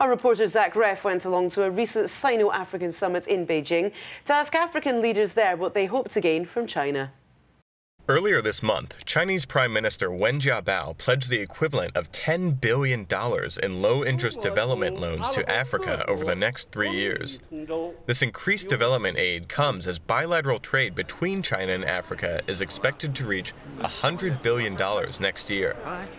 Our reporter Zach Reff went along to a recent Sino African summit in Beijing to ask African leaders there what they hope to gain from China. Earlier this month, Chinese Prime Minister Wen Jiabao pledged the equivalent of $10 billion in low interest development loans to Africa over the next three years. This increased development aid comes as bilateral trade between China and Africa is expected to reach $100 billion next year.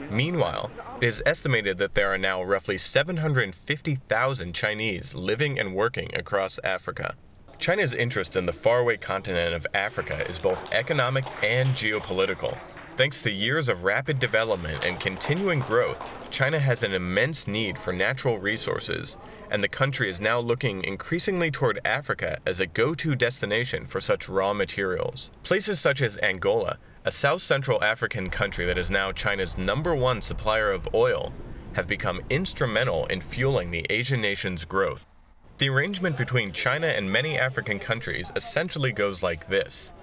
Meanwhile, it is estimated that there are now roughly 750,000 Chinese living and working across Africa. China's interest in the faraway continent of Africa is both economic and geopolitical. Thanks to years of rapid development and continuing growth, China has an immense need for natural resources, and the country is now looking increasingly toward Africa as a go to destination for such raw materials. Places such as Angola, a South Central African country that is now China's number one supplier of oil, have become instrumental in fueling the Asian nation's growth. The arrangement between China and many African countries essentially goes like this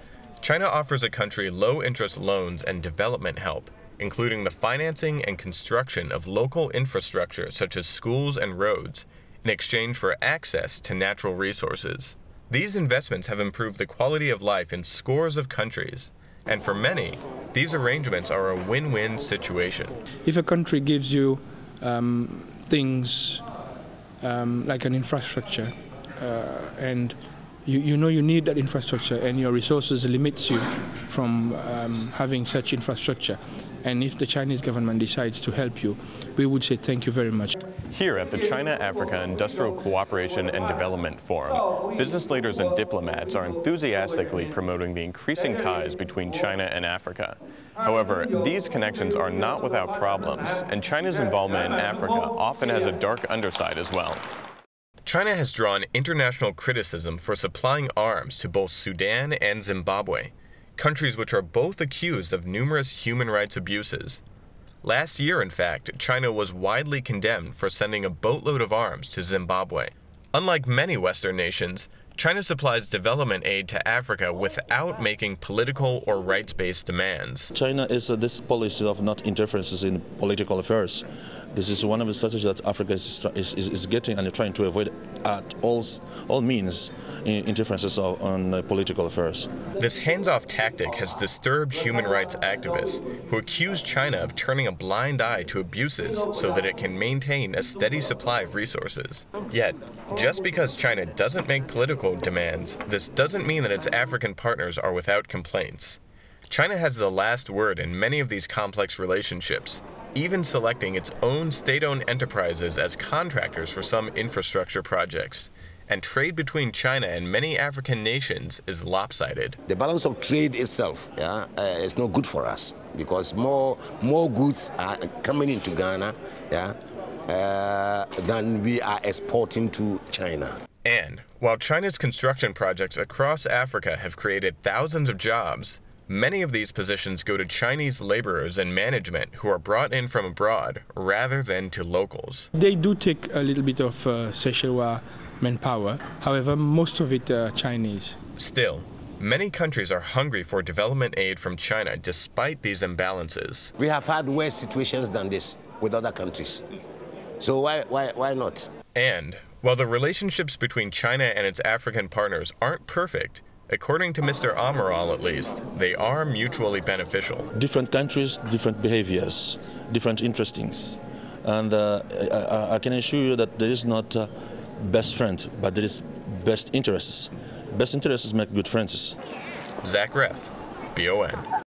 China offers a country low interest loans and development help, including the financing and construction of local infrastructure such as schools and roads, in exchange for access to natural resources. These investments have improved the quality of life in scores of countries, and for many, these arrangements are a win win situation. If a country gives you um, things um, like an infrastructure, uh, and you, you know you need that infrastructure, and your resources limits you from um, having such infrastructure. And if the Chinese government decides to help you, we would say thank you very much. Here at the China-Africa Industrial Cooperation and Development Forum, business leaders and diplomats are enthusiastically promoting the increasing ties between China and Africa. However, these connections are not without problems, and China's involvement in Africa often has a dark underside as well. China has drawn international criticism for supplying arms to both Sudan and Zimbabwe, countries which are both accused of numerous human rights abuses. Last year, in fact, China was widely condemned for sending a boatload of arms to Zimbabwe. Unlike many Western nations, China supplies development aid to Africa without making political or rights based demands. China is uh, this policy of not interferences in political affairs. This is one of the strategies that Africa is, is, is getting and trying to avoid at all, all means interferences on uh, political affairs. This hands-off tactic has disturbed human rights activists who accuse China of turning a blind eye to abuses so that it can maintain a steady supply of resources. Yet, just because China doesn't make political demands, this doesn't mean that its African partners are without complaints. China has the last word in many of these complex relationships, even selecting its own state owned enterprises as contractors for some infrastructure projects and trade between China and many African nations is lopsided. The balance of trade itself yeah, uh, is not good for us because more, more goods are coming into Ghana yeah, uh, than we are exporting to China. And while China's construction projects across Africa have created thousands of jobs, many of these positions go to Chinese laborers and management who are brought in from abroad rather than to locals. They do take a little bit of uh, Seychellois manpower. However, most of it are Chinese. Still, many countries are hungry for development aid from China despite these imbalances. We have had worse situations than this with other countries. So why, why, why not? And while the relationships between China and its African partners aren't perfect, according to Mr. Amaral at least, they are mutually beneficial. Different countries, different behaviors, different interestings. And uh, I, I, can assure you that there is not uh, best friend, but there is best interests. Best interests make good friends. Zach Reff, BON.